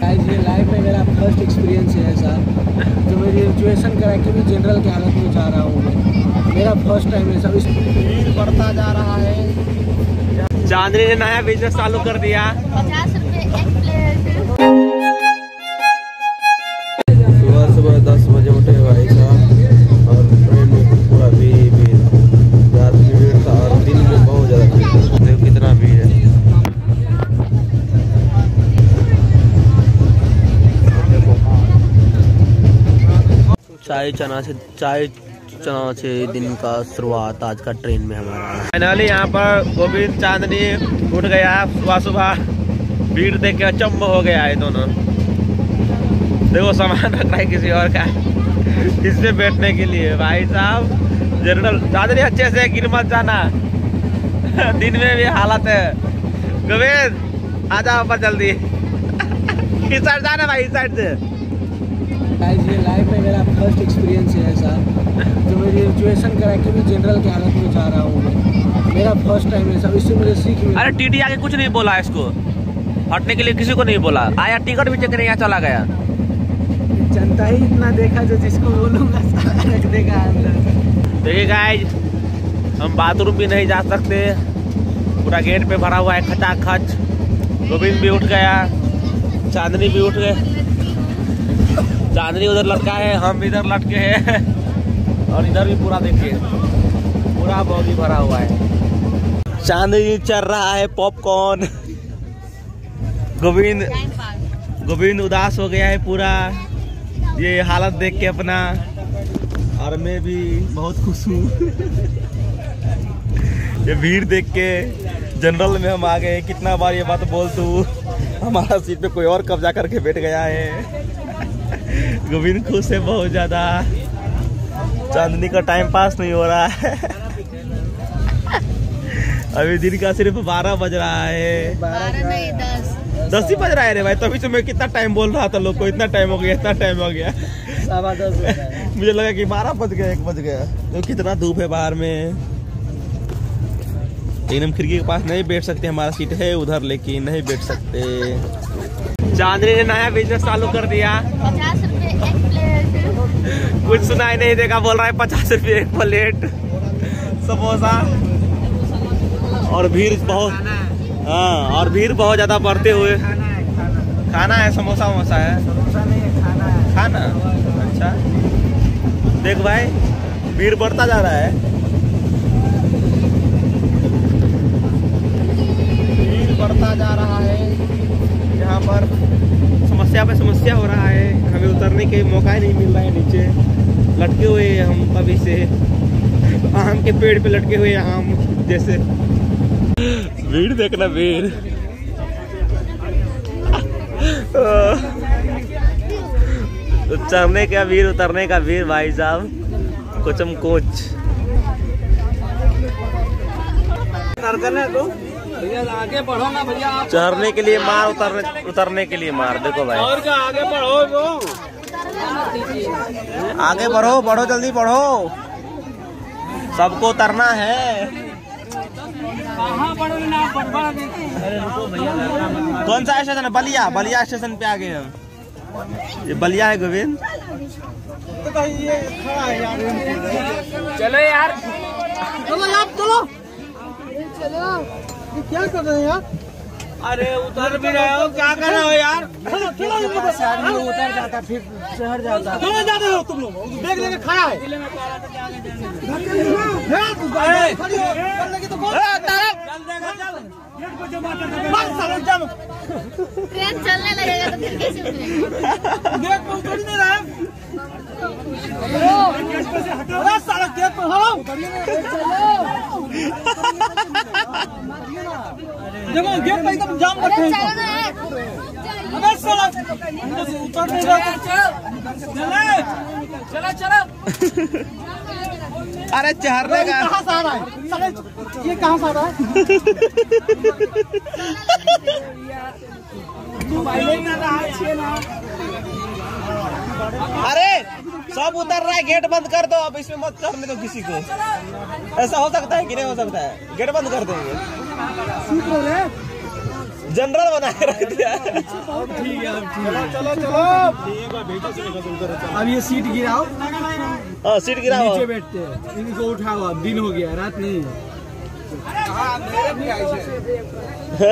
Guys ये life में मेरा फ़र्स्ट एक्सपीरियंस है ऐसा। जो मैं ग्रेजुएशन करा के भी जनरल की हालत में जा रहा हूँ मैं। मेरा फ़र्स्ट टाइम ऐसा स्पीड बढ़ता जा रहा है। चांदनी ने नया बिज़नेस चालू कर दिया। पचास रुपए चाय चना से, चाय चना से दिन का शुरुआत आज का ट्रेन में हमारा। फाइनली यहाँ पर गोविंद चांदनी उठ गया सुबह सुबह भीड़ देख के अचंभ हो गया है दोनों। देखो, सामान रख रहा है किसी और का। इससे बैठने के लिए। भाई साहब जनरल चांदनी अच्छे से गिर मत जाना। दिन में भी हालत है। गोविंद, आ जाओ ऊपर जल्दी। इस साइड जाना भाई, इस साइड से। गाइस ये लाइफ में मेरा फ़र्स्ट एक्सपीरियंस है ऐसा। जो मेरी ग्रेजुएशन करा के भी जनरल की हालत में जा रहा हूँ। मैं मेरा फ़र्स्ट टाइम ऐसा इससे मुझे सीख मिली। अरे टीटी आगे कुछ नहीं बोला इसको। हटने के लिए किसी को नहीं बोला। आया टिकट भी चेक नहीं यहाँ चला गया। जनता ही इतना देखा जो जिसको बोलूँगा रख देगा अंदर। देखिए गाइज़ हम बाथरूम भी नहीं जा सकते। पूरा गेट पे भरा हुआ है खचाखच। गोविंद भी उठ गया चांदनी भी उठ गए। चांदनी उधर लटका है, हम इधर लटके हैं। और इधर भी पूरा देखिए, पूरा बॉगी भरा हुआ है। चांदनी चल रहा है पॉपकॉर्न गोविंद गोविंद उदास हो गया है पूरा। ये हालत देख के अपना। और मैं भी बहुत खुश हूँ। ये भीड़ देख के जनरल में हम आ गए कितना बार ये बात बोल तू हमारा सीट पे कोई और कब्जा करके बैठ गया है। गोविंद खुश है बहुत ज़्यादा। चांदनी का टाइम पास नहीं हो रहा है। अभी दिन का सिर्फ़ बारह बज रहा है। बारह नहीं दस। दस ही बज रहा है रे भाई तभी से मैं कितना टाइम बोल रहा था लोग को इतना टाइम हो गया इतना टाइम हो गया। मुझे लगा कि बारह बज गया एक बज गया। तो कितना धूप है बाहर में। लेकिन हम खिड़की के पास नहीं बैठ सकते हमारा सीट है उधर लेकिन नहीं बैठ सकते। चांदनी ने नया बिज़नेस चालू कर दिया पचास रुपए एक प्लेट कुछ सुनाई नहीं देगा, बोल रहा है पचास रुपये एक प्लेट समोसा। और भीड़ बहुत हाँ और भीड़ बहुत ज़्यादा बढ़ते हुए। खाना है, समोसा वमोसा है? खाना। अच्छा। देख भाई, भीड़ बढ़ता जा रहा है। भीड़ बढ़ता जा रहा है। यहाँ पर समस्या पे समस्या हो रहा है। हमें उतरने के मौका ही नहीं मिल रहा है नीचे। लटके हुए हैं हम अभी से। आम के पेड़ पे लटके हुए हैं आम जैसे। भीड़ देखना भीड़। तो चढ़ने का वीर उतरने का वीर भाई साहब। कुचम कोच आगे बढ़ो ना भैया आप चढ़ने के लिए मार उतरने उतरने के लिए मार देखो भाई। और क्या आगे बढ़ो आगे बढ़ो बढ़ो जल्दी बढ़ो। सबको उतरना है। कहाँ बढ़ो ना बढ़वा अरे रुको भैया कौन सा स्टेशन है? बलिया बलिया स्टेशन पे आ गए हम ये बलिया है गोविंद। चलो यार। चलो यार चलो। ये क्या कर रहे हैं यार? अरे उतर भी रहे हो क्या कर रहे हो यार? चलो चलो ये बस आदमी उतर जाता फिर शहर जाता। कहाँ जा रहे हो तुम लोग। बैग लेके खड़ा है। ट्रेन चलने लगेगा तो फिर कैसे उतरेंगे? गेट पे उतर नहीं रहा। है। गेट पे से हटो। अरे साला गेट पे हो। देखो गेट पे एकदम जाम रखे हैं। यार। अबे साला से उतर नहीं रहा। चले चलो चलो। अरे ये का। कहाँ से आ रहा है? ये कहाँ से आ रहा है? अरे सब उतर रहा है गेट बंद कर दो अब इसमें मत करने दो किसी को। ऐसा हो सकता है कि नहीं हो सकता है? गेट बंद कर देंगे। जनरल बना के रख दिया। अब ठीक है अब ठीक है चलो चलो अब ये सीट गिराओ। हाँ सीट गिरा हुआ। नीचे बैठते हैं। इनको उठाओ अब दिन हो गया रात नहीं।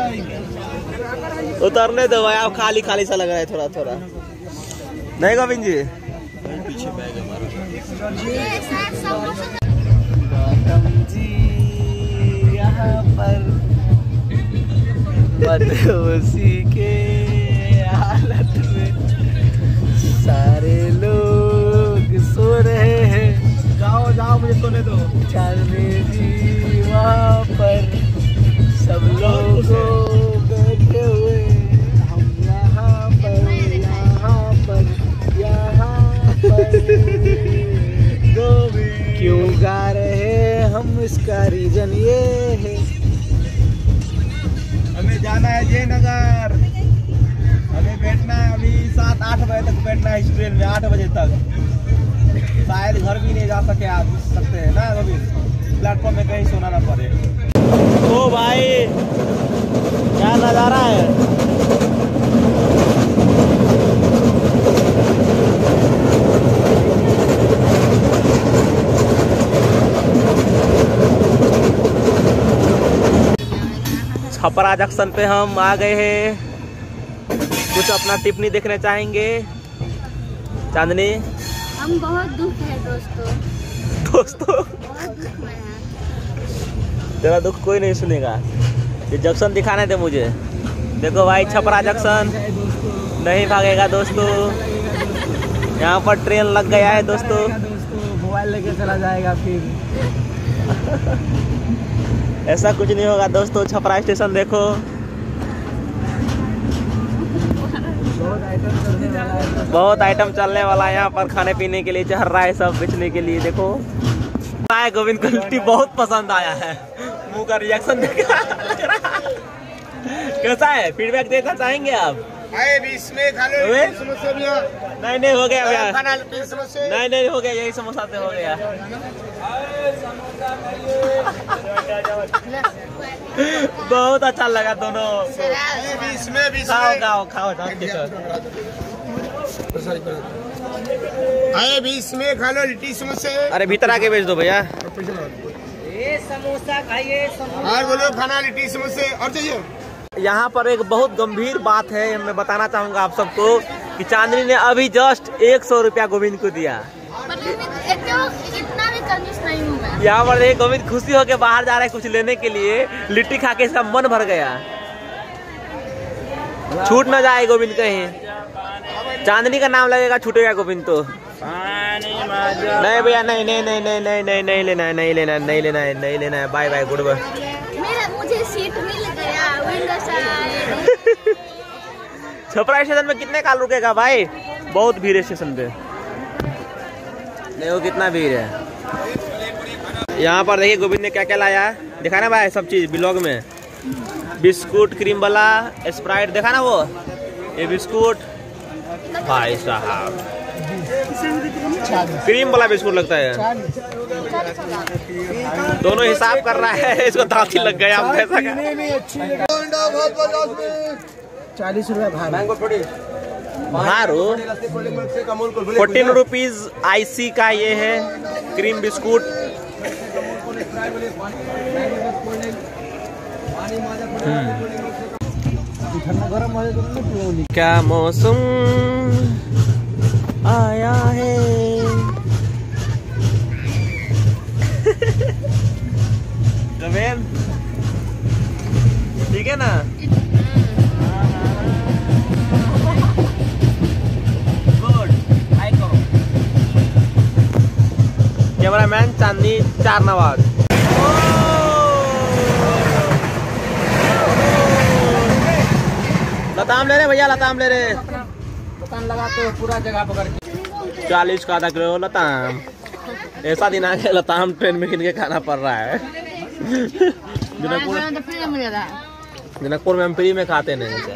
है उतरने दो भाई आप खाली खाली सा लग रहा है थोड़ा थोड़ा नहीं गोविंद जी। गौतम जी यहाँ पर के हालत में। सारे लोग सो रहे हैं। जाओ जाओ मुझे सोने दो। चांदनी जी वहाँ पर सब लोग बजे तक बैठना है, इस ट्रेन में आठ बजे तक। शायद घर भी नहीं जा सके आप सकते हैं ना अभी? प्लेटफॉर्म में कहीं सोना ना पड़े। ओ भाई, क्या नज़ारा है? छपरा जंक्शन पे हम आ गए हैं। कुछ अपना टिप्पणी देखने चाहेंगे? चांदनी? हम बहुत दुख है दोस्तों। दोस्तों। तेरा दुख कोई नहीं सुनेगा। ये जंक्शन दिखाने दे मुझे। देखो भाई छपरा जंक्शन। नहीं भागेगा दोस्तों। यहाँ पर ट्रेन लग गया है दोस्तों। दोस्तों मोबाइल लेके चला जाएगा फिर। ऐसा कुछ नहीं होगा दोस्तों। छपरा स्टेशन देखो बहुत आइटम करने वाला है बहुत आइटम चलने वाला है यहाँ पर खाने पीने के लिए चढ़ रहा है सब बेचने के लिए देखो। आए गोविंद को लिट्टी बहुत पसंद आया है। मुँह का रिएक्शन देखा। कैसा है? फीडबैक देना चाहेंगे आप? खा लो भैया नहीं नहीं हो गया भैया नहीं नहीं हो गया यही समोसा से हो गया। बहुत अच्छा लगा दोनों खाओ खाओ खाओ आए बीस में खा लो लिट्टी समोसे। अरे भीतर आके बेच दो भैया। और बोलो खाना लिट्टी समोसे और चाहिए? यहाँ पर एक बहुत गंभीर बात है मैं बताना चाहूँगा आप सबको कि चांदनी ने अभी जस्ट एक सौ रुपया गोविंद को दिया। मतलब इतना इतना भी कंजूस नहीं हूँ मैं। यहाँ पर एक गोविंद खुशी होकर बाहर जा रहा है कुछ लेने के लिए लिट्टी खा के इसका मन भर गया। छूट न जाए गोविंद कहीं। चांदनी का नाम लगेगा छूटेगा गोविंद तो। नहीं भैया नहीं नहीं नहीं नहीं नहीं नहीं नहीं लेना है नहीं लेना है नहीं लेना है नहीं लेना है। बाय बाय गुड बाय मुझे सीट मिल गया छपरा स्टेशन में कितने काल रुकेगा भाई? बहुत भीड़ है स्टेशन पे। नहीं वो कितना भीड़ है। यहाँ पर देखिए गोविंद ने क्या क्या लाया है। देखा ना भाई सब चीज़ ब्लॉग में। बिस्कुट क्रीम वाला स्प्राइट देखा ना वो? ये बिस्कुट। भाई साहब। क्रीम वाला बिस्कुट लगता है। दोनों हिसाब कर रहा है, इसको दांती लग गया पैसा का। चालीस रुपया भारो फोर्टीन रुपीज़ आईसी का ये है क्रीम बिस्कुट। ठंडा गरम हो जाए तो नहीं पियोगे। क्या मौसम आया है? रमेन ठीक है ना? कैमरामैन चांदनी चार नवाज़ लताम ले रहे भैया लताम ले रहे। दुकान लगाते हैं पूरा जगह पकड़ के। चालीस का आधा किलो लताम। ऐसा दिन आ गया लताम ट्रेन में किन के खाना पड़ रहा है। जनकपुर तो जनकपुर में हम फ्री में खाते नहीं ऐसे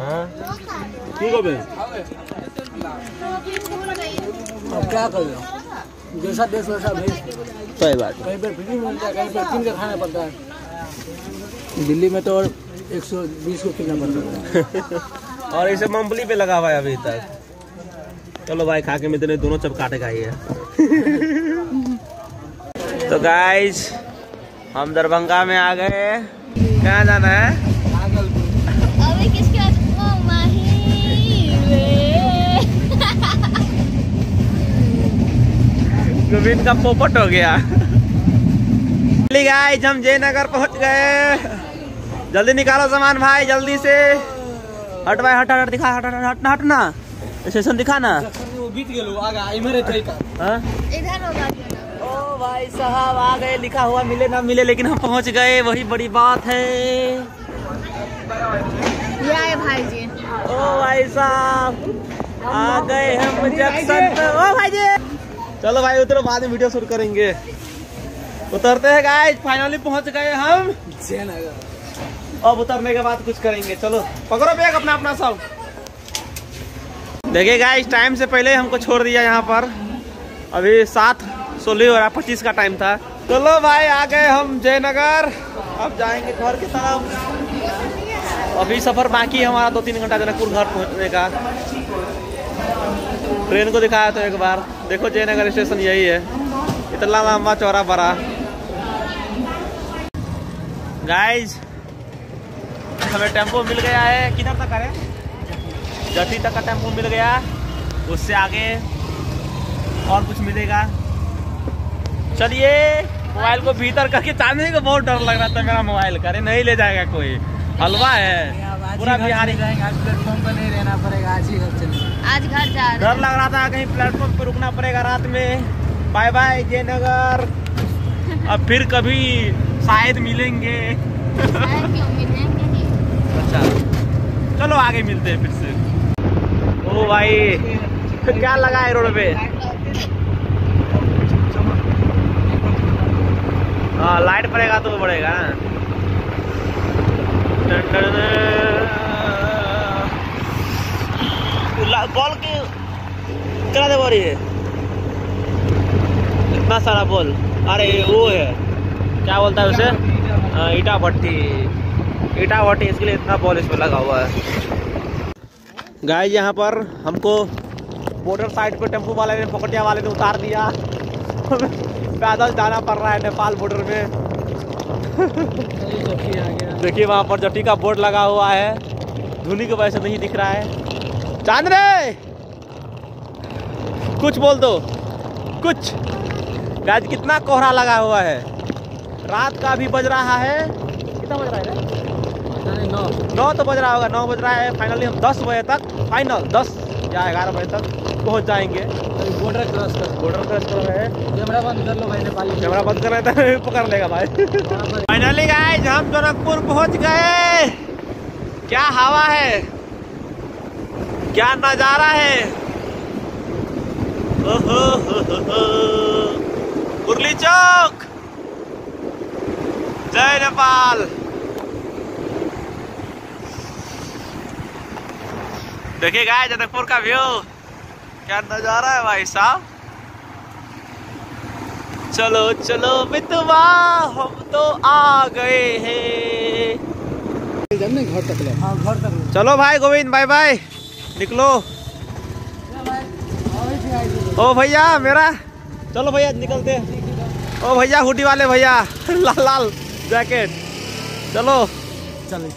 हाँ? हो अब क्या करो? जैसा देश वैसा भेज। सही बात। कहीं पर फ्री मिलता है कहीं पर किन के खाना पड़ता है। दिल्ली में तो और 120 को कितना पड़ता है? और इसे मूंगफली पे लगा हुआ है अभी तक। चलो भाई खा के मित्र दोनों चप काटेगा ये तो गाइस हम दरभंगा में आ गए कहाँ जाना है? गोविंद का पोपट हो गया। गाइस हम जयनगर पहुँच गए। जल्दी निकालो सामान भाई जल्दी से। हट भाई हट हट दिखा हट हट हट हट ना। स्टेशन दिखा ना। बीत हाँ? ओ भाई साहब आ गए लिखा हुआ मिले ना मिले लेकिन हम पहुँच गए वही बड़ी बात है। ये भाई जी ओ भाई साहब आ गए हम जंक्शन पे। ओ भाई जी चलो भाई उतरो बाद में वीडियो शूट करेंगे। उतरते हैं गाइस फाइनली पहुँच गए हम। अब उतरने के बाद कुछ करेंगे। चलो, पकड़ो बैग अपना अपना सब। देखिए गाइस टाइम से पहले हमको छोड़ दिया यहाँ पर। अभी सात सोलह रहा पच्चीस का टाइम था। चलो भाई, आ गए हम जयनगर। अब जाएँगे घर की तरफ़ अभी सफ़र बाकी है हमारा दो तीन घंटा जनकपुर घर पहुँचने का। ट्रेन को दिखाया तो एक बार। देखो जयनगर स्टेशन यही है। इतना लंबा चौरा बड़ा। गाइज़ हमें टेंपो मिल गया है। किधर तक है? जटी तक का टेंपो मिल गया। उससे आगे और कुछ मिलेगा। चलिए मोबाइल को भीतर करके चांदनी को बहुत डर लग रहा था। मेरा मोबाइल करे नहीं ले जाएगा कोई। हलवा है। पूरा बिहारी। आज प्लेटफॉर्म पर नहीं रहना पड़ेगा आज ही घर चले आज घर जा रहे डर लग रहा था कहीं प्लेटफॉर्म पे रुकना पड़ेगा रात में। Bye bye Jaynagar. अब फिर कभी शायद मिलेंगे नहीं अच्छा चलो आगे मिलते हैं फिर से। ओ भाई क्या लगा है रोड पे? हाँ लाइट पड़ेगा तो बढ़ेगा बॉल के कितना दे बोरी है? इतना सारा बॉल अरे वो है। क्या बोलता है उसे? हाँ, ईटा भट्टी। ईटा भट्टी इसके लिए इतना बॉल इसमें लगा हुआ है। गाय यहाँ पर हमको बॉर्डर साइड पे टेंपू वाले ने पकड़िया वाले ने उतार दिया। पैदल जाना पड़ रहा है नेपाल बॉर्डर में। देखिए वहाँ पर जटी का बोर्ड लगा हुआ है। धुनी की वजह से नहीं दिख रहा है। चाँद रे कुछ बोल दो। कुछ। गाज कितना कोहरा लगा हुआ है। रात का भी बज रहा है। कितना बज रहा है? रे? नौ तो बज रहा होगा नौ बज रहा है। फाइनली हम दस बजे तक फाइनल दस या ग्यारह बजे तक पहुँच जाएँगे। बॉर्डर क्रॉस कर। बॉर्डर क्रॉस कर रहे हैं। कैमरा बंद कर लो भाई नेपाली कैमरा बंद कर रहे थे पकड़ लेगा भाई। फाइनली गाइस हम गोरखपुर पहुँच गए। क्या हवा है? क्या नज़ारा है? ओहो हो हो हो। मुरली चौक। जय नेपाल। देखिए गाय जनकपुर का व्यू क्या नज़ारा है भाई साहब। चलो चलो, मितवा, हम तो आ गए हैं। घर तक ले घर तक। चलो भाई, गोविंद बाय बाय निकलो। ओ भैया, मेरा। चलो भैया, निकलते ओ भैया, हुडी वाले भैया, लाल लाल जैकेट चलो, चल।